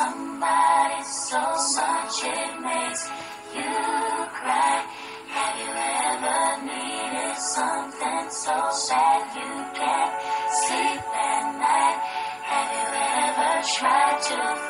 somebody so much it makes you cry. Have you ever needed something so bad you can't sleep at night? Have you ever tried to?